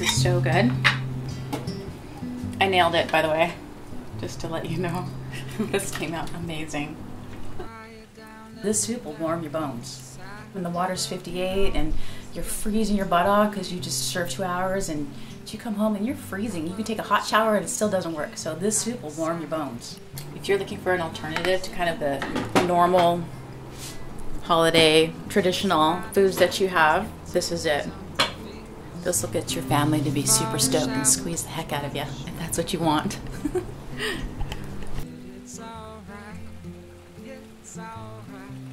This is so good. I nailed it, by the way, just to let you know. this came out amazing. This soup will warm your bones. When the water's 58 and you're freezing your butt off because you just served two hours and you come home and you're freezing. You can take a hot shower and it still doesn't work. So this soup will warm your bones. If you're looking for an alternative to kind of the normal holiday traditional foods that you have, this is it. This will get your family to be super stoked and squeeze the heck out of you if that's what you want. it's all right. It's all right.